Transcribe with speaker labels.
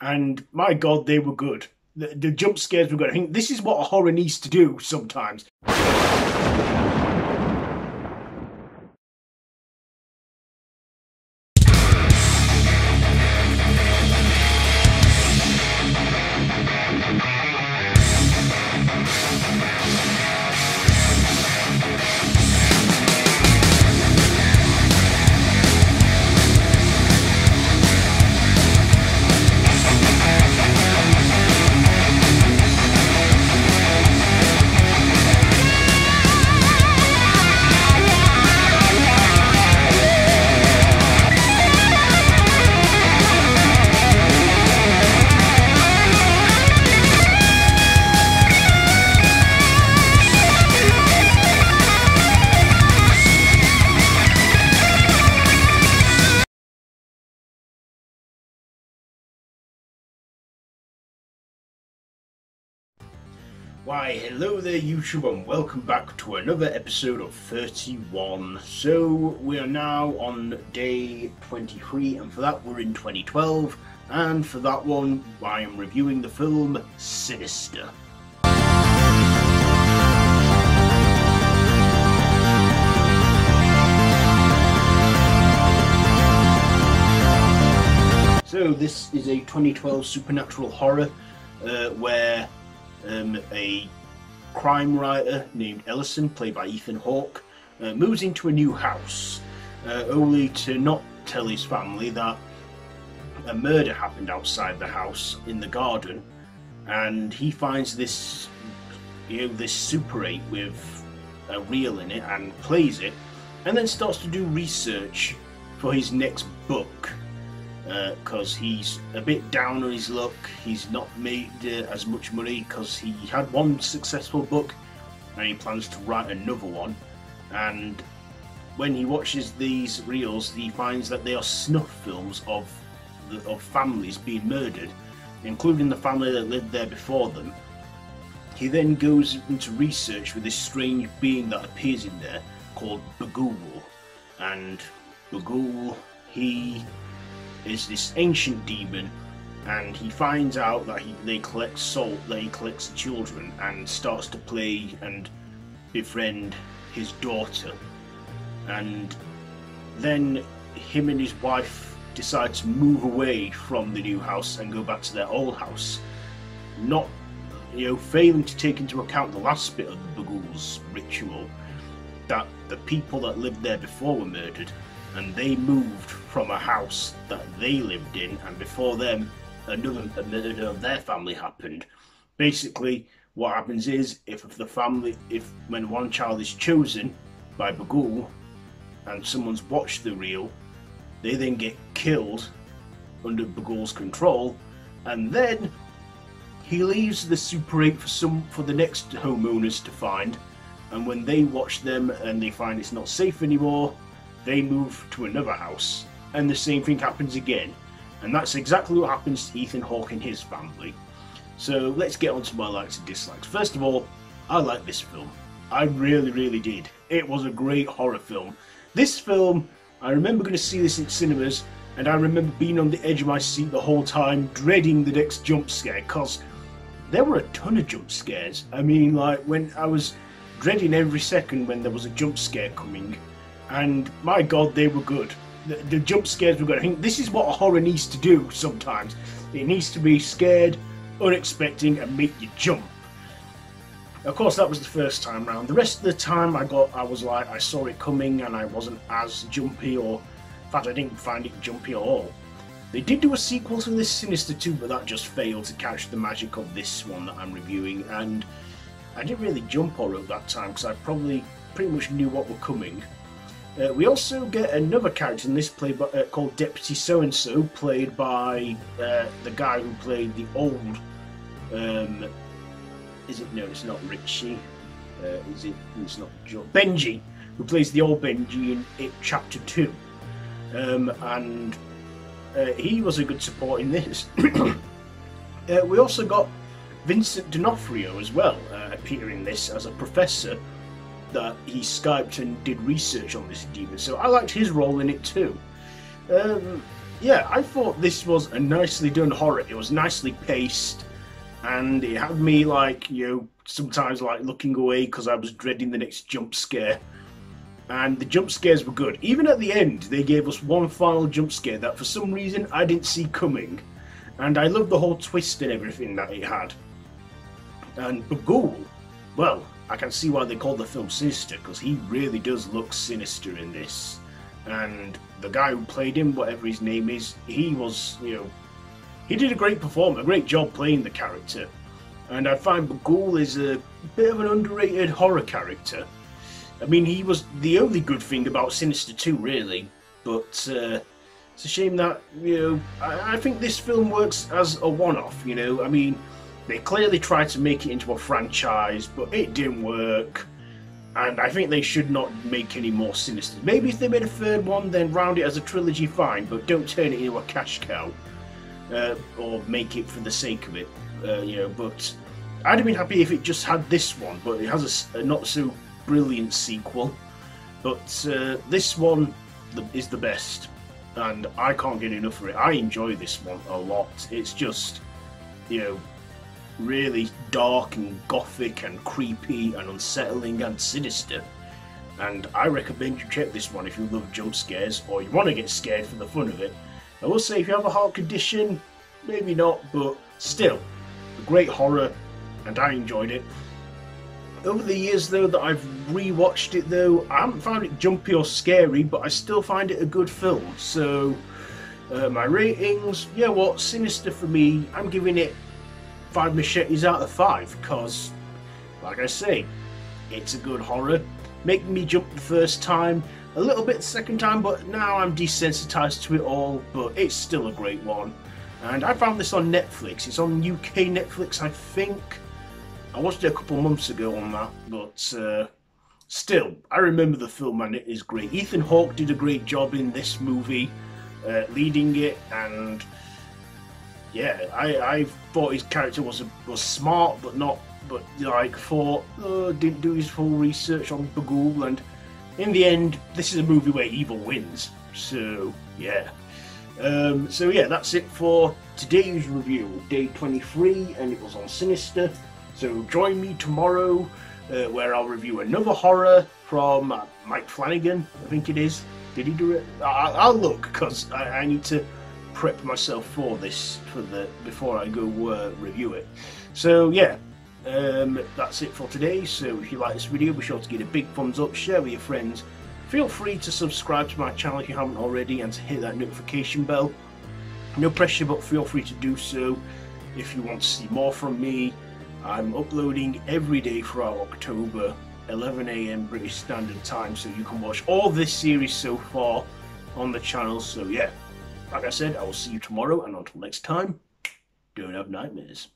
Speaker 1: and my god, they were good. The, the jump scares were good. I think this is what a horror needs to do sometimes. Why, hello there YouTube and welcome back to another episode of 31. So, we are now on day 23 and for that we're in 2012 and for that one I am reviewing the film Sinister. So this is a 2012 supernatural horror uh, where um, a crime writer named Ellison, played by Ethan Hawke, uh, moves into a new house, uh, only to not tell his family that a murder happened outside the house in the garden, and he finds this, you know, this Super 8 with a reel in it and plays it, and then starts to do research for his next book because uh, he's a bit down on his luck. He's not made uh, as much money because he had one successful book and he plans to write another one. And when he watches these reels, he finds that they are snuff films of the, of families being murdered, including the family that lived there before them. He then goes into research with this strange being that appears in there called Bughuul, and Bughuul he is this ancient demon and he finds out that he, they collect salt, he collects children and starts to play and befriend his daughter. And then him and his wife decide to move away from the new house and go back to their old house. Not, you know, failing to take into account the last bit of the Bughuul's ritual, that the people that lived there before were murdered and they moved from a house that they lived in, and before them, another murder of their family happened. Basically, what happens is if the family, if when one child is chosen by Bughuul and someone's watched the reel, they then get killed under Bughuul's control, and then he leaves the Super 8 for some for the next homeowners to find. And when they watch them and they find it's not safe anymore, they move to another house, and the same thing happens again. And that's exactly what happens to Ethan Hawke and his family. So let's get on to my likes and dislikes. First of all, I like this film. I really, really did. It was a great horror film. This film, I remember going to see this in cinemas, and I remember being on the edge of my seat the whole time, dreading the next jump scare, because there were a ton of jump scares. I mean, like, when I was dreading every second when there was a jump scare coming, and my god, they were good. The, the, jump scares were good. I think this is what a horror needs to do sometimes. It needs to be scared, unexpected, and make you jump. Of course, that was the first time round. The rest of the time, I got, I was like, I saw it coming, and I wasn't as jumpy, or in fact, I didn't find it jumpy at all. They did do a sequel to this Sinister 2, but that just failed to catch the magic of this one that I'm reviewing, and I didn't really jump or at that time because I probably pretty much knew what were coming. Uh, we also get another character in this play uh, called Deputy So and So, played by uh, the guy who played the old. Um, is it no? It's not Richie. Uh, is it? It's not Joe. Benji, who plays the old Benji in It Chapter Two, um, and uh, he was a good support in this. Uh, we also got Vincent D'Onofrio as well, appearing in this as a professor that he Skyped and did research on this demon, so I liked his role in it too. Um, yeah, I thought this was a nicely done horror. It was nicely paced, and it had me like you know sometimes like looking away because I was dreading the next jump scare. And the jump scares were good. Even at the end, they gave us one final jump scare that for some reason I didn't see coming. And I loved the whole twist and everything that it had. And Bughuul, well, I can see why they called the film sinister because he really does look sinister in this. And the guy who played him, whatever his name is, he was, you know, he did a great performance, a great job playing the character. And I find Bughuul is a bit of an underrated horror character. I mean, he was the only good thing about Sinister 2, really. But uh, it's a shame that, you know, I, I think this film works as a one off, you know. I mean, they clearly tried to make it into a franchise, but it didn't work. And I think they should not make any more sinister. Maybe if they made a third one, then round it as a trilogy, fine, but don't turn it into a cash cow. Uh, or make it for the sake of it. Uh, you know, but I'd have been happy if it just had this one, but it has a, a not so brilliant sequel. But uh, this one is the best, and I can't get enough of it. I enjoy this one a lot. It's just, you know, really dark and gothic and creepy and unsettling and sinister. And I recommend you check this one if you love jump scares or you want to get scared for the fun of it. I will say if you have a heart condition, maybe not, but still, a great horror and I enjoyed it. Over the years though that I've rewatched it though, I haven't found it jumpy or scary, but I still find it a good film. So uh, my ratings, yeah what, Sinister for me, I'm giving it five machetes out of five because, like I say, it's a good horror. Making me jump the first time, a little bit the second time, but now I'm desensitized to it all. But it's still a great one. And I found this on Netflix. It's on UK Netflix, I think. I watched it a couple months ago on that, but uh, still, I remember the film and it is great. Ethan Hawke did a great job in this movie, uh, leading it, and yeah, I, I thought his character was was smart, but not, but like thought uh, didn't do his full research on Bughuul, and in the end, this is a movie where evil wins. So yeah, um, so yeah, that's it for today's review, day 23, and it was on Sinister. So join me tomorrow, uh, where I'll review another horror from uh, Mike Flanagan. I think it is. Did he do it? I, will look because I, I need to prep myself for this for the before I go uh, review it. So yeah, um, that's it for today. So if you like this video, be sure to give it a big thumbs up, share with your friends. Feel free to subscribe to my channel if you haven't already and to hit that notification bell. No pressure, but feel free to do so if you want to see more from me. I'm uploading every day throughout October, 11am British Standard Time, so you can watch all this series so far on the channel. So yeah, like I said, I will see you tomorrow, and until next time, don't have nightmares.